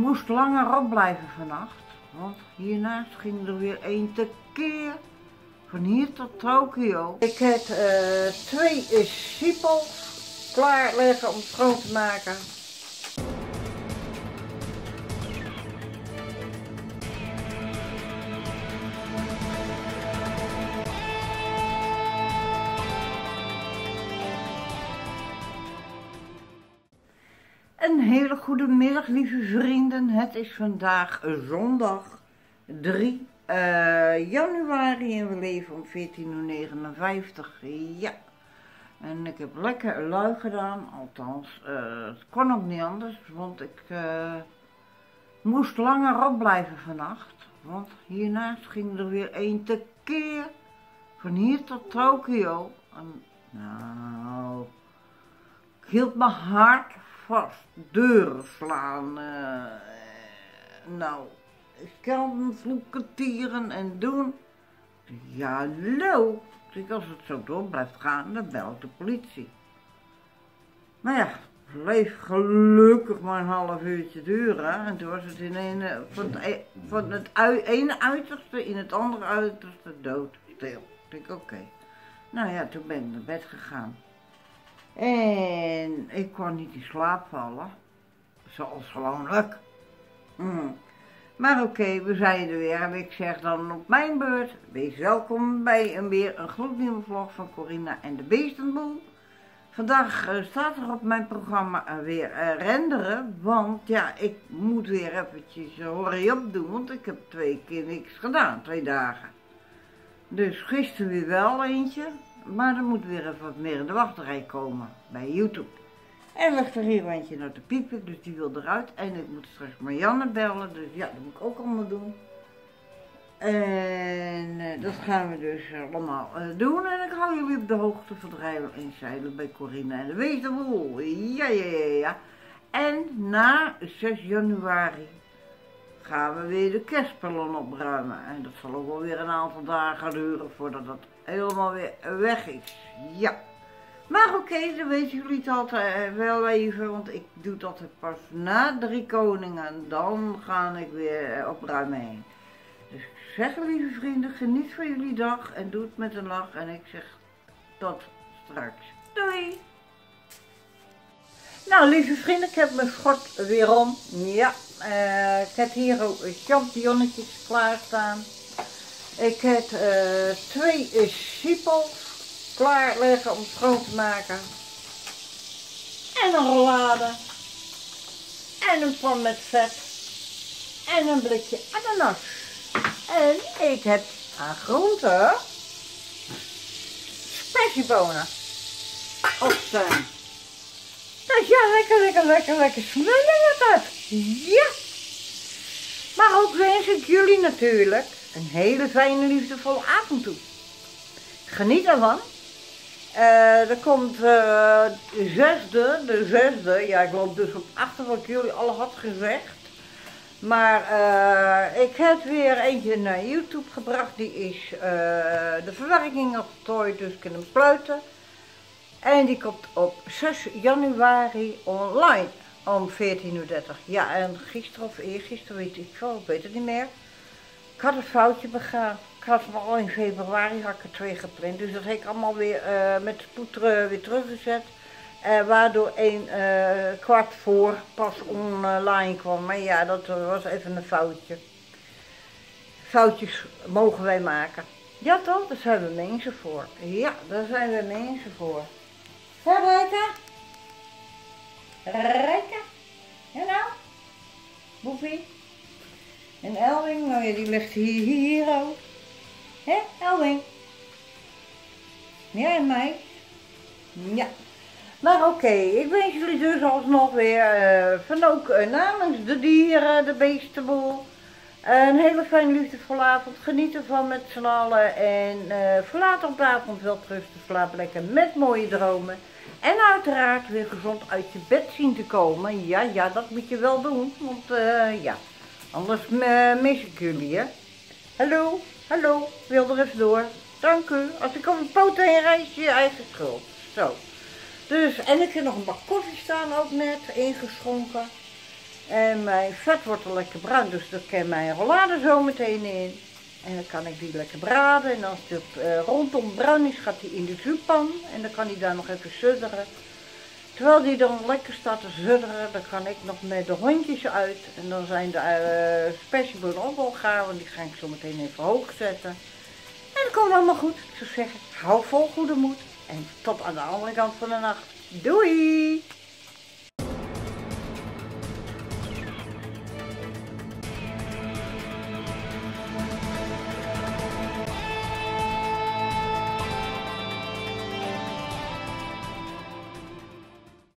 moest langer opblijven vannacht, want hiernaast ging er weer een tekeer. Van hier tot Tokio. Ik heb uh, twee siepels klaar liggen om schoon te maken. Een hele goede middag, lieve vrienden. Het is vandaag zondag 3 uh, januari en we leven om 14.59 Ja. En ik heb lekker lui gedaan, althans, uh, het kon ook niet anders, want ik uh, moest langer opblijven vannacht. Want hiernaast ging er weer een tekeer, van hier tot Tokio. Nou, ik hield mijn hart vast, deuren slaan, nou, ik kan vloeken, tieren en doen. Ja, hallo. Dus als het zo door blijft gaan, dan bel ik de politie. Maar ja, het bleef gelukkig maar een half uurtje duren. En toen was het in eh, van het, e- van het ene uiterste in het andere uiterste dood. Stil. Ik denk, oké. Nou ja, toen ben ik naar bed gegaan. En ik kon niet in slaap vallen. Zoals gewoonlijk. Mm. Maar oké, we zijn er weer en ik zeg dan op mijn beurt, wees welkom bij een weer een gloednieuwe vlog van Corina en de Beestenboel. Vandaag uh, staat er op mijn programma weer uh, renderen, want ja, ik moet weer eventjes uh, op doen, want ik heb twee keer niks gedaan, twee dagen. Dus gisteren weer wel eentje, maar er moet weer even wat meer in de wachterij komen bij YouTube. En ligt er hier eentje naar te piepen, dus die wil eruit. En ik moet straks Marianne bellen, dus ja, dat moet ik ook allemaal doen. En uh, dat gaan we dus allemaal uh, doen. En ik hou jullie op de hoogte van Rijden en Zeilen bij Corinne en de Wezenwoel. Ja, ja, ja, ja. En na 6 januari gaan we weer de kerstballon opruimen. En dat zal ook wel weer een aantal dagen duren voordat dat helemaal weer weg is. Ja. Maar oké, dan weten jullie het altijd wel even, want ik doe dat pas na drie koningen. Dan ga ik weer opruimen heen. Dus zeg lieve vrienden, geniet van jullie dag en doe het met een lach. En ik zeg tot straks. Doei! Nou lieve vrienden, ik heb mijn schort weer om. Ja, uh, ik heb hier ook champignonnetjes klaarstaan. Ik heb uh, twee siepels klaar liggen om schoon te maken. En een rollade. En een pan met vet. En een blikje ananas. En ik heb aan groenten spessiebonen opstaan. Ja, lekker, lekker, lekker, lekker smullen dat. Ja. Maar ook wens ik jullie natuurlijk een hele fijne, liefdevolle avond toe. Geniet ervan. Uh, er komt de zesde, de zesde, ja ik loop dus op achter wat ik jullie al had gezegd. Maar uh, ik heb weer eentje naar YouTube gebracht, die is de verwerking voltooid, dus ik kan hem. En die komt op 6 januari online om 14.30 uur. Ja, en gisteren of eergisteren, weet ik veel, weet het niet meer. Ik had een foutje begaan. Ik had hem al in februari had ik er twee gepland. Dus dat heb ik allemaal weer uh, met spoed weer teruggezet. Uh, waardoor een kwart voor pas online kwam. Maar ja, dat was even een foutje. Foutjes mogen wij maken. Ja toch? Daar zijn we mensen voor. Ja, daar zijn we mensen voor. Hé Rijka? Rijka? Ja nou? Boefie? En Elwing, nou ja, die ligt hier, hier ook. Hé, Elwing? Ja, en mij? Ja. Maar oké, ik wens jullie dus alsnog weer uh, van ook uh, namens de dieren, de beestenboel, een hele fijne liefdevolle avond. Geniet ervan met z'n allen en uh, verlaat op de avond wel rusten, slaap lekker met mooie dromen. En uiteraard weer gezond uit je bed zien te komen. Ja, ja, dat moet je wel doen, want ja, anders mis ik jullie, hè. Hallo? Hallo, wil er even door. Dank u. Als ik een poot heen reis, je eigen schuld. Zo. Dus, en ik heb nog een bak koffie staan ook net, ingeschonken. En mijn vet wordt al lekker bruin, dus daar kan mijn rollade zo meteen in. En dan kan ik die lekker braden. En als het uh, rondom bruin is, gaat die in de zuurpan. En dan kan die daar nog even sudderen. Terwijl die dan lekker staat te zudderen, dan kan ik nog met de hondjes uit. En dan zijn de uh, special ook al gaar, want die ga ik zo meteen even hoog zetten. En dat komt allemaal goed. Ik zou zeggen, hou vol goede moed. En tot aan de andere kant van de nacht. Doei!